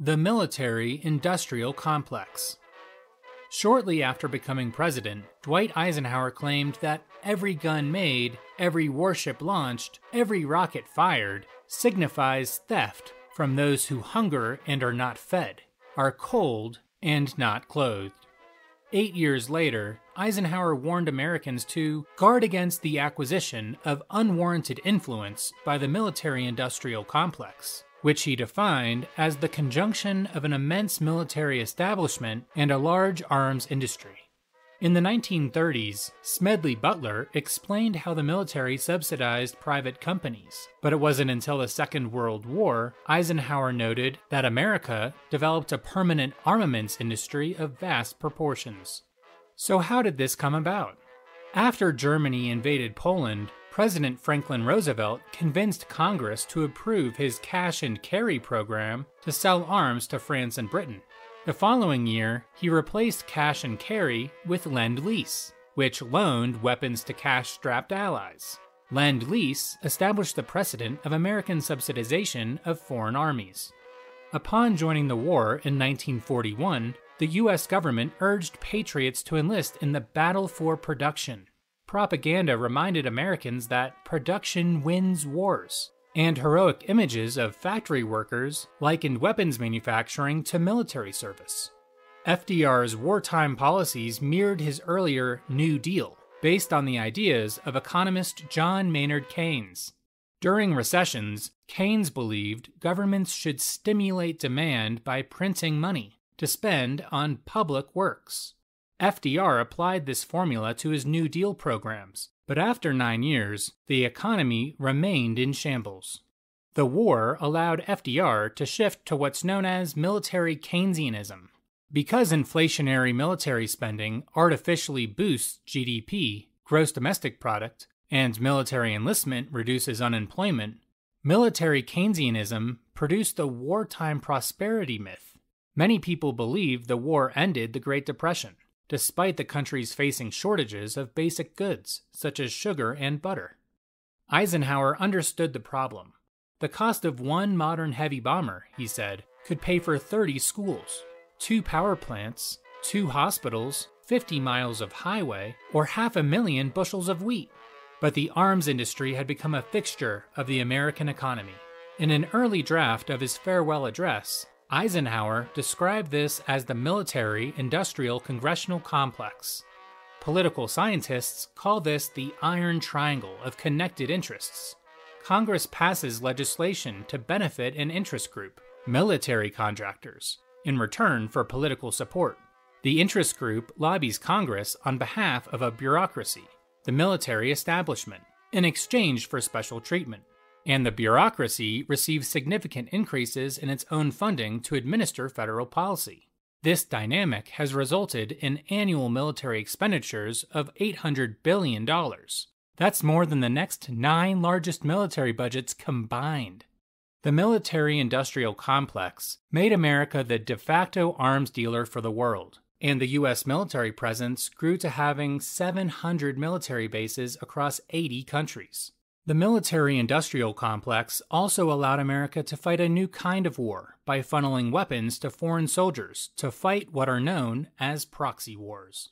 The Military Industrial Complex. Shortly after becoming president, Dwight Eisenhower claimed that every gun made, every warship launched, every rocket fired signifies theft from those who hunger and are not fed, are cold and not clothed. Eight years later, Eisenhower warned Americans to guard against the acquisition of unwarranted influence by the military industrial complex which he defined as the conjunction of an immense military establishment and a large arms industry. In the 1930s, Smedley Butler explained how the military subsidized private companies, but it wasn't until the Second World War Eisenhower noted that America developed a permanent armaments industry of vast proportions. So, how did this come about? After Germany invaded Poland, President Franklin Roosevelt convinced Congress to approve his cash and carry program to sell arms to France and Britain. The following year, he replaced cash and carry with Lend Lease, which loaned weapons to cash strapped allies. Lend Lease established the precedent of American subsidization of foreign armies. Upon joining the war in 1941, the US government urged patriots to enlist in the battle for production propaganda reminded Americans that production wins wars, and heroic images of factory workers likened weapons manufacturing to military service. FDR's wartime policies mirrored his earlier New Deal, based on the ideas of economist John Maynard Keynes. During recessions, Keynes believed governments should stimulate demand by printing money to spend on public works. FDR applied this formula to his New Deal programs, but after nine years, the economy remained in shambles. The war allowed FDR to shift to what's known as military Keynesianism. Because inflationary military spending artificially boosts GDP, gross domestic product, and military enlistment reduces unemployment, military Keynesianism produced the wartime prosperity myth. Many people believe the war ended the Great Depression despite the countries facing shortages of basic goods, such as sugar and butter. Eisenhower understood the problem. The cost of one modern heavy bomber, he said, could pay for 30 schools, two power plants, two hospitals, 50 miles of highway, or half a million bushels of wheat. But the arms industry had become a fixture of the American economy. In an early draft of his farewell address, Eisenhower described this as the military industrial congressional complex. Political scientists call this the iron triangle of connected interests. Congress passes legislation to benefit an interest group, military contractors, in return for political support. The interest group lobbies Congress on behalf of a bureaucracy, the military establishment, in exchange for special treatment and the bureaucracy receives significant increases in its own funding to administer federal policy. This dynamic has resulted in annual military expenditures of $800 billion. That's more than the next nine largest military budgets combined. The military industrial complex made America the de facto arms dealer for the world, and the U.S. military presence grew to having 700 military bases across 80 countries. The military industrial complex also allowed America to fight a new kind of war by funneling weapons to foreign soldiers to fight what are known as proxy wars.